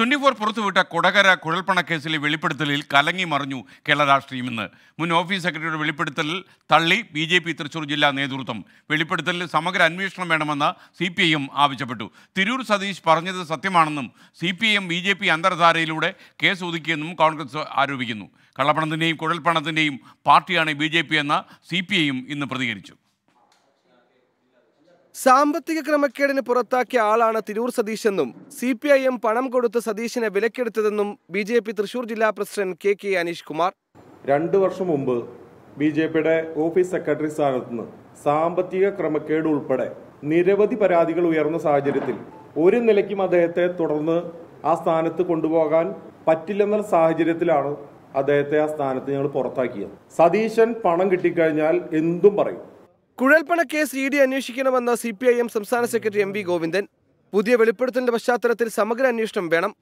Twenty four പുറത്തുവിട്ട കൊടകര കുഴൽപ്പണക്കേസിലെ വെളിപ്പെടുത്തലിൽ കലങ്ങി മറിഞ്ഞു കേരള രാഷ്ട്രീയം ഇന്ന്. മുൻ ഓഫീസ് സെക്രട്ടറിയുടെ വെളിപ്പെടുത്തലിൽ തള്ളി ബി ജെ പി തൃശൂർ ജില്ലാ നേതൃത്വം. വെളിപ്പെടുത്തലിൽ സമഗ്ര അന്വേഷണം വേണമെന്ന് സി പി ഐ എം ആവശ്യപ്പെട്ടു. തിരൂർ സതീഷ് പറഞ്ഞത് സത്യമാണെന്നും C P M B J P അന്തർധാരയിലൂടെ case ഒതുക്കിയെന്നും കോൺഗ്രസ് ആരോപിക്കുന്നു. കള്ളപ്പണത്തിന്റെയും കുഴൽപ്പണത്തിന്റെയും പാർട്ടിയാണ് ബി ജെ പി എന്ന സി പി ഐയും ഇന്ന് പ്രതികരിച്ചു. സാമ്പത്തിക ക്രമക്കേടിന് പുറത്താക്കിയ ആളാണ് തിരൂർ സതീശെന്നും സി പി ഐ എം പണം കൊടുത്ത് സതീശിനെ വിലക്കെടുത്തതെന്നും ബി ജെ പി തൃശൂർ ജില്ലാ president K K Aneesh Kumar. രണ്ട് വർഷം മുമ്പ് ബി ജെ പിയുടെ ഓഫീസ് സെക്രട്ടറി സ്ഥാനത്ത് നിന്ന് സാമ്പത്തിക ക്രമക്കേട് ഉൾപ്പെടെ നിരവധി പരാതികൾ ഉയർന്ന സാഹചര്യത്തിൽ ഒരു നിലയ്ക്കും അദ്ദേഹത്തെ തുടർന്ന് ആ സ്ഥാനത്ത് കൊണ്ടുപോകാൻ പറ്റില്ലെന്ന സാഹചര്യത്തിലാണ് അദ്ദേഹത്തെ ആ സ്ഥാനത്ത് ഞങ്ങൾ പുറത്താക്കിയത്. സതീശൻ പണം കിട്ടിക്കഴിഞ്ഞാൽ എന്തും പറയും. കുഴൽപ്പണ കേസ് ഇ ഡി അന്വേഷിക്കണമെന്ന സി പി ഐ എം സംസ്ഥാന സെക്രട്ടറി എം വി ഗോവിന്ദൻ. പുതിയ വെളിപ്പെടുത്തലിന്റെ പശ്ചാത്തലത്തിൽ സമഗ്ര അന്വേഷണം വേണം.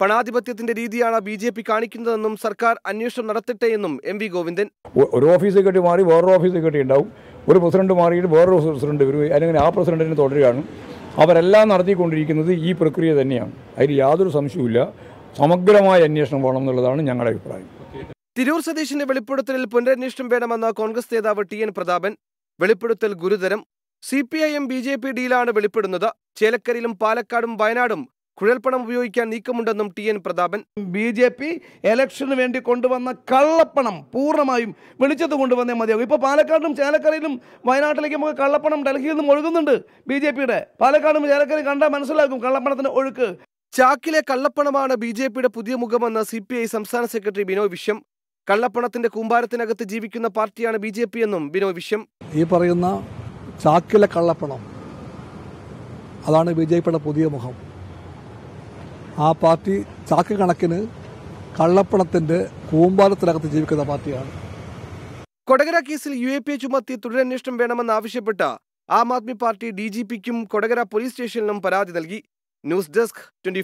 പണാധിപത്യത്തിന്റെ രീതിയാണ് ബി ജെ പി കാണിക്കുന്നതെന്നും സർക്കാർ അന്വേഷണം നടത്തട്ടെ എന്നും എം വി ഗോവിന്ദൻ. ഒരു ഓഫീസ് സെക്രട്ടറി മാറി വേറൊരു ഓഫീസ് സെക്രട്ടറി ഉണ്ടാവും. ഒരു പ്രസിഡന്റ് മാറിയിട്ട് വേറൊരു പ്രസിഡന്റ് വരും. അല്ലെങ്കിൽ ആ പ്രസിഡന്റിന് തുടരുകയാണ്. അവരെല്ലാം നടത്തിക്കൊണ്ടിരിക്കുന്നത് ഈ പ്രക്രിയ തന്നെയാണ്. അതിൽ യാതൊരു സംശയവുമില്ല. സമഗ്രമായ അന്വേഷണം വേണം എന്നുള്ളതാണ് ഞങ്ങളുടെ അഭിപ്രായം. തിരൂർ സതീശിന്റെ വെളിപ്പെടുത്തലിൽ പുനരന്വേഷണം വേണമെന്ന് കോൺഗ്രസ് നേതാവ് ടി എൻ പ്രതാപൻ. വെളിപ്പെടുത്തൽ ഗുരുതരം. C P I M B J P ഡിയിലാണ് വെളിപ്പെടുന്നത്. ചേലക്കരയിലും പാലക്കാടും വയനാടും കുഴൽപ്പണം ഉപയോഗിക്കാൻ നീക്കമുണ്ടെന്നും T N Prathapan. B J P ഇലക്ഷന് വേണ്ടി കൊണ്ടുവന്ന കള്ളപ്പണം പൂർണമായും വെളിച്ചത്ത് കൊണ്ടുവന്നേ മതിയാകും. ഇപ്പോൾ പാലക്കാടും ചേലക്കരയിലും വയനാട്ടിലേക്കും നമുക്ക് കള്ളപ്പണം ഡൽഹിയിൽ നിന്നും ഒഴുകുന്നുണ്ട് ബി ജെ പിയുടെ. പാലക്കാടും ചേലക്കരയും കണ്ടാൽ മനസ്സിലാക്കും കള്ളപ്പണത്തിന്റെ ഒഴുക്ക്. ചാക്കിലെ കള്ളപ്പണമാണ് ബി ജെ പിയുടെ പുതിയ മുഖമെന്ന് സി പി ഐ സംസ്ഥാന സെക്രട്ടറി ബിനോയ് വിശ്വം. കള്ളപ്പണത്തിന്റെ കൂമ്പാരത്തിനകത്ത് ജീവിക്കുന്ന പാർട്ടിയാണ് ബി ജെ പി എന്നും ബിനോയ് വിശ്വം. ഈ പറയുന്ന ചാക്കിലെ കള്ളപ്പണം. അതാണ് ബി ജെ പിയുടെ പുതിയ മുഖം. ആ പാർട്ടി ചാക്ക് കണക്കിന് കള്ളപ്പണത്തിന്റെ കൂമ്പാരത്തിനകത്ത് ജീവിക്കുന്ന പാർട്ടിയാണ്. കൊടകര കേസിൽ യു എ പി എ ചുമത്തി തുടരന്വേഷണം വേണമെന്ന് ആവശ്യപ്പെട്ട് Aam Aadmi party D G പിക്കും കൊടകര പോലീസ് സ്റ്റേഷനിലും പരാതി നൽകി. News desk twenty